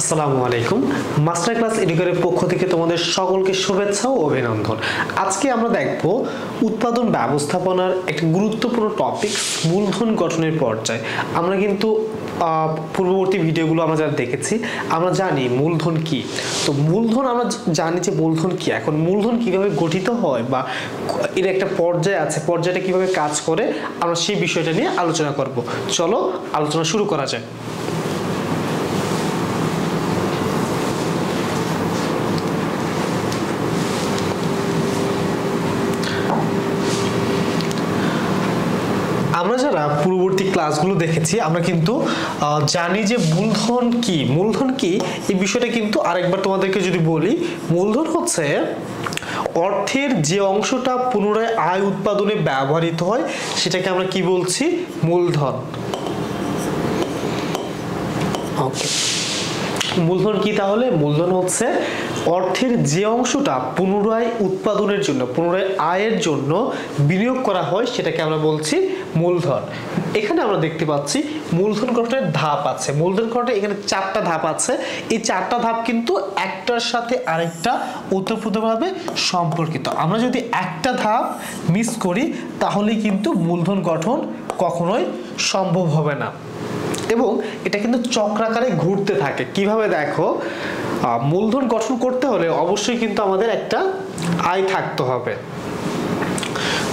আসসালামু আলাইকুম। Master class এডুকেটের পক্ষ থেকে তোমাদের সকলকে শুভেচ্ছা ও অভিনন্দন। আজকে আমরা দেখব উৎপাদন ব্যবস্থাপনার একটি গুরুত্বপূর্ণ টপিক মূলধন গঠনের পর্যায়। আমরা কিন্তু পূর্ববর্তী ভিডিওগুলো আমরা যারা দেখেছি, আমরা জানি মূলধন কি। তো মূলধন, আমরা জানি যে মূলধন কি। এখন মূলধন কীভাবে গঠিত হয় বা এর একটা পর্যায় আছে, পর্যায়টা কীভাবে কাজ করে, আমরা সেই বিষয়টা নিয়ে আলোচনা করব। চলো, আলোচনা শুরু করা যায় আমরা যারা পূর্ববর্তী ক্লাসগুলো দেখেছি, আমরা কিন্তু জানি যে মূলধন কি। মূলধন কি? এই বিষয়টা কিন্তু আরেকবার তোমাদেরকে যদি বলি, মূলধন হচ্ছে অর্থের যে অংশটা পুনরায় আয় উৎপাদনে ব্যবহৃত হয়, সেটাকে আমরা কি বলছি? মূলধন। ওকে মূলধন কি তাহলে? মূলধন হচ্ছে অর্থের যে অংশটা পুনরায় উৎপাদনের জন্য, পুনরায় আয়ের জন্য বিনিয়োগ করা হয়, সেটাকে আমরা বলছি মূলধন। এখানে আমরা দেখতে পাচ্ছি মূলধন গঠনের ধাপ আছে। মূলধন গঠনের এখানে চারটা ধাপ আছে। এই চারটা ধাপ কিন্তু একটার সাথে আরেকটা ওতপ্রোতভাবে সম্পর্কিত। আমরা যদি একটা ধাপ মিস করি তাহলে কিন্তু মূলধন গঠন কখনোই সম্ভব হবে না। এবং এটা কিন্তু চক্রাকারে ঘুরতে থাকে। কীভাবে দেখো? মূলধন গঠন করতে হলে অবশ্যই কিন্তু আমাদের একটা আয় থাকতে হবে।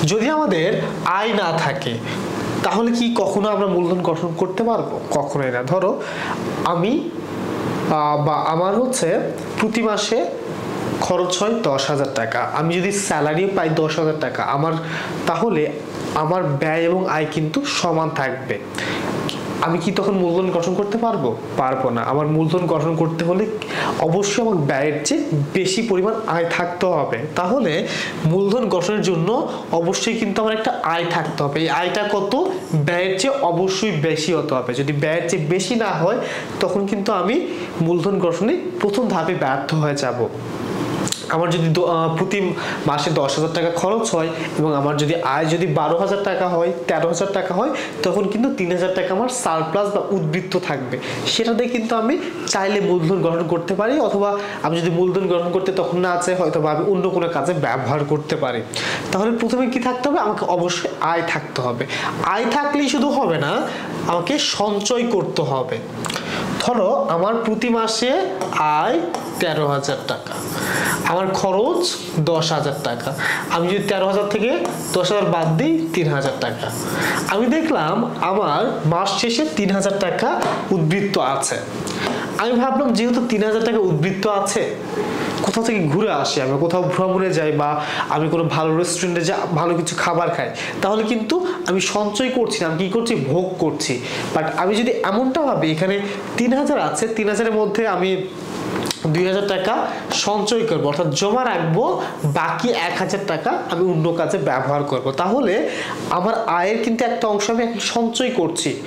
যদি আমাদের আয় না থাকে, তাহলে কি কখনো আমরা মূলধন গঠন করতে পারব? কখনোই না। ধরো, আমি বা আমার হচ্ছে প্রতি মাসে খরচ হয় দশ হাজার টাকা। আমি যদি স্যালারি পাই দশ হাজার টাকা, আমার, তাহলে আমার ব্যয় এবং আয় কিন্তু সমান থাকবে। আমি কি তখন মূলধন গঠন করতে পারব? পারব না। আমার মূলধন গঠন করতে হলে অবশ্যই আমার ব্যয়ের চেয়ে বেশি পরিমাণ আয় থাকতে হবে। তাহলে মূলধন গঠনের জন্য অবশ্যই কিন্তু আমার একটা আয় থাকতে হবে। এই আয়টা কত? ব্যয়ের চেয়ে অবশ্যই বেশি হতে হবে। যদি ব্যয়ের চেয়ে বেশি না হয়, তখন কিন্তু আমি মূলধন গঠনে প্রথম ধাপে ব্যর্থ হয়ে যাব। আমার যদি প্রতি মাসে দশ হাজার টাকা খরচ হয় এবং আমার যদি আয় যদি বারো হাজার টাকা হয়, তেরো হাজার টাকা হয়, তখন কিন্তু তিন হাজার টাকা আমার সারপ্লাস বা উদ্বৃত্ত থাকবে। সেটাতে কিন্তু আমি চাইলে মূলধন গ্রহণ করতে পারি অথবা আমি যদি মূলধন গ্রহণ করতে তখন না আছে হয়তো বা আমি অন্য কোনো কাজে ব্যবহার করতে পারি। তাহলে প্রথমে কি থাকতে হবে? আমাকে অবশ্যই আয় থাকতে হবে। আয় থাকলেই শুধু হবে না, আমাকে সঞ্চয় করতে হবে। ধরো আমার প্রতি মাসে আয় তেরো হাজার টাকা। আমার খরচ দশ হাজার টাকা। আমি যদি তেরো হাজার থেকে দশ হাজার বাদ দিই, তিন হাজার টাকা। আমি দেখলাম আমার মাস শেষে তিন হাজার টাকা উদ্বৃত্ত আছে। আমি ভাবলাম যেহেতু তিন হাজার টাকা উদ্বৃত্ত আছে কোথাও থেকে ঘুরে আসি আমি, কোথাও ভ্রমণে যাই বা আমি কোনো ভালো রেস্টুরেন্টে যা, ভালো কিছু খাবার খাই, তাহলে কিন্তু আমি সঞ্চয় করছি না, আমি কি করছি? ভোগ করছি। বাট আমি যদি এমনটা ভাবি, এখানে তিন হাজার আছে, তিন হাজারের মধ্যে আমি দুই হাজার টাকা সঞ্চয় করব, অর্থাৎ জমা রাখব, বাকি এক হাজার টাকা আমি অন্য কাজে ব্যবহার করব। তাহলে আমার আয়ের কিন্তু একটা অংশ আমি সঞ্চয় করছি।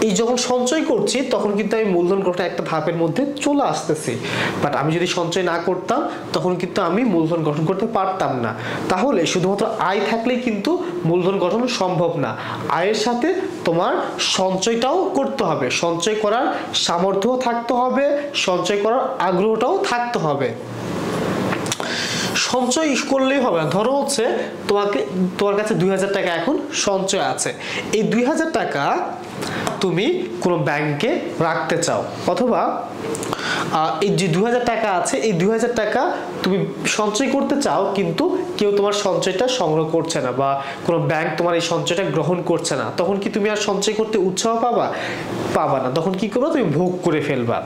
এই যখন সঞ্চয় করছি, তখন কিন্তু আমি মূলধন গঠন একটা ধাপের মধ্যে চলে আসতেছি। বাট আমি যদি সঞ্চয় না করতাম, তখন কিন্তু আমি মূলধন গঠন করতে পারতাম না। তাহলে শুধুমাত্র আয় থাকলেই কিন্তু মূলধন গঠন সম্ভব না। আয়ের সাথে তোমার সঞ্চয়টাও করতে হবে। সঞ্চয় করার সামর্থ্যও থাকতে হবে, সঞ্চয় করার আগ্রহটাও থাকতে হবে। সঞ্চয় করলেই হবে না। ধরো হচ্ছে তোমাকে, তোমার কাছে দুই হাজার টাকা এখন সঞ্চয় আছে। এই দুই হাজার টাকা তুমি কোনো ব্যাংকে রাখতে চাও অথবা এই যে দুই হাজার টাকা আছে, এই দুই হাজার টাকা তুমি সঞ্চয় করতে চাও কিন্তু কেউ তোমার সঞ্চয়টা সংগ্রহ করছে না বা কোনো ব্যাংক তোমার এই সঞ্চয়টা গ্রহণ করছে না, তখন কি তুমি আর সঞ্চয় করতে উৎসাহ পাবা? পাবা না। তখন কি করবা? তুমি ভোগ করে ফেলবা।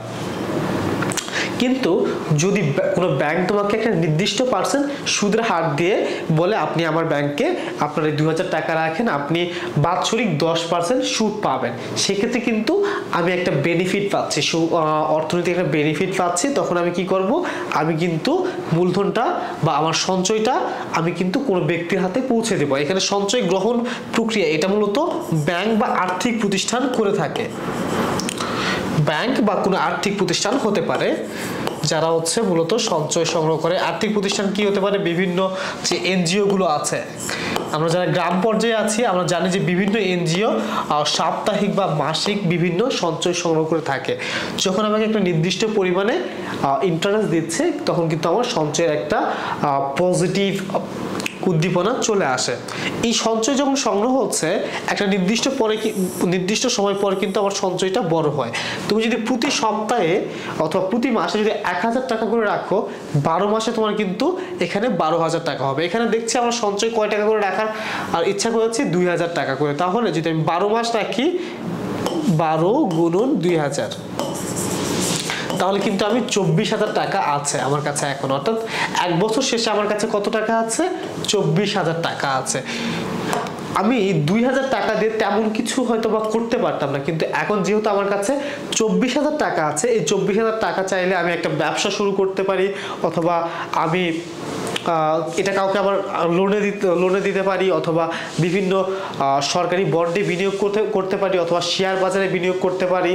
কিন্তু যদি কোনো ব্যাংক তোমাকে একটা নির্দিষ্ট পার্সেন্ট সুদের হার দিয়ে বলে, আপনি আমার ব্যাংকে আপনার এই দু হাজার টাকা রাখেন, আপনি বাৎসরিক দশ পার্সেন্ট সুদ পাবেন। সেক্ষেত্রে কিন্তু আমি একটা বেনিফিট পাচ্ছি। সু- অর্থনৈতিক একটা বেনিফিট পাচ্ছি। তখন আমি কি করব? আমি কিন্তু মূলধনটা বা আমার সঞ্চয়টা আমি কিন্তু কোনো ব্যক্তির হাতে পৌঁছে দেবো। এখানে সঞ্চয় গ্রহণ প্রক্রিয়া এটা মূলত ব্যাংক বা আর্থিক প্রতিষ্ঠান করে থাকে। ব্যাংক বা কোনো আর্থিক প্রতিষ্ঠান হতে পারে, যারা হচ্ছে মূলত সঞ্চয় সংগ্রহ করে। আর্থিক প্রতিষ্ঠান কি হতে পারে? বিভিন্ন যে এনজিও গুলো আছে। আমরা যারা গ্রাম পর্যায়ে আছি, আমরা জানি যে বিভিন্ন এনজিও সাপ্তাহিক বা মাসিক বিভিন্ন সঞ্চয় সংগ্রহ করে থাকে। যখন আমাকে একটা নির্দিষ্ট পরিমাণে ইন্টারেস্ট দিচ্ছে, তখন কিন্তু আমার সঞ্চয়ের একটা পজিটিভ উদ্দীপনা চলে আসে। এই সঞ্চয় যখন সংগ্রহ হচ্ছে, একটা নির্দিষ্ট পরে নির্দিষ্ট সময় পর কিন্তু আমার সঞ্চয়টা বড় হয়। তুমি যদি প্রতি সপ্তাহে অথবা প্রতি মাসে যদি এক হাজার টাকা করে রাখো, বারো মাসে তোমার কিন্তু এখানে বারো হাজার টাকা হবে। এখানে দেখছি আমার সঞ্চয় কয় টাকা করে রাখার? আর ইচ্ছা করেছি দুই হাজার টাকা করে। তাহলে যদি আমি বারো মাস রাখি, বারো গুণন দুই হাজার। তাহলে কিন্তু আমি চব্বিশ হাজার টাকা আছে আমার কাছে এখন। অর্থাৎ এক বছর শেষে আমার কাছে কত টাকা আছে? চব্বিশ হাজার টাকা আছে। আমি দুই হাজার টাকা দিয়ে তেমন কিছু হয়তো বা করতে পারতাম না, কিন্তু এখন যেহেতু আমার কাছে চব্বিশ হাজার টাকা আছে, এই চব্বিশ হাজার টাকা চাইলে আমি একটা ব্যবসা শুরু করতে পারি, অথবা আমি এটা কাউকে আবার লোনে দিতে লোনে দিতে পারি অথবা বিভিন্ন সরকারি বন্ডে বিনিয়োগ করতে করতে পারি অথবা শেয়ার বাজারে বিনিয়োগ করতে পারি।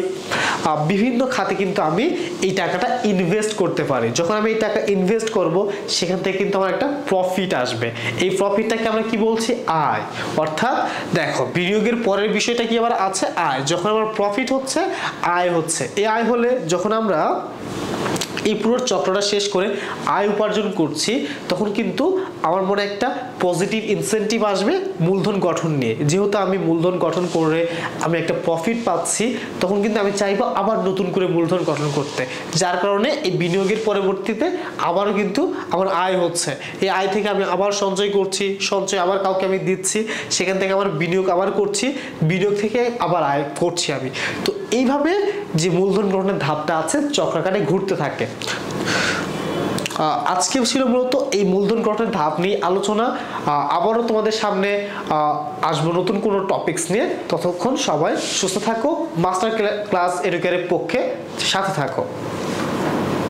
বিভিন্ন খাতে কিন্তু আমি এই টাকাটা ইনভেস্ট করতে পারি। যখন আমি এই টাকা ইনভেস্ট করব, সেখান থেকে কিন্তু আমার একটা প্রফিট আসবে। এই প্রফিটটাকে আমরা কি বলছি? আয়। অর্থাৎ দেখো, বিনিয়োগের পরের বিষয়টা কি আবার আছে? আয়। যখন আমার প্রফিট হচ্ছে, আয় হচ্ছে। এই আয় হলে যখন আমরা এই পুরো চক্রটা শেষ করে আয় উপার্জন করছি, তখন কিন্তু আমার মনে একটা পজিটিভ ইনসেন্টিভ আসবে মূলধন গঠন নিয়ে। যেহেতু আমি মূলধন গঠন করে আমি একটা প্রফিট পাচ্ছি, তখন কিন্তু আমি চাইব আবার নতুন করে মূলধন গঠন করতে। যার কারণে এই বিনিয়োগের পরবর্তীতে আবারও কিন্তু আমার আয় হচ্ছে। এই আয় থেকে আমি আবার সঞ্চয় করছি, সঞ্চয় আবার কাউকে আমি দিচ্ছি, সেখান থেকে আমার বিনিয়োগ আবার করছি, বিনিয়োগ থেকে আবার আয় করছি আমি। তো এইভাবে যে মূলধন গ্রহণের ধাপটা আছে, চক্রাকারে ঘুরতে থাকে। আজকে ছিল মূলত এই মূলধন গঠনের ধাপ নিয়ে আলোচনা। আবারও তোমাদের সামনে আসব নতুন কোনো টপিকস নিয়ে। ততক্ষণ সবাই সুস্থ থাকো মাস্টার ক্লাস এডুকেয়ারের পক্ষে সাথে থাকো।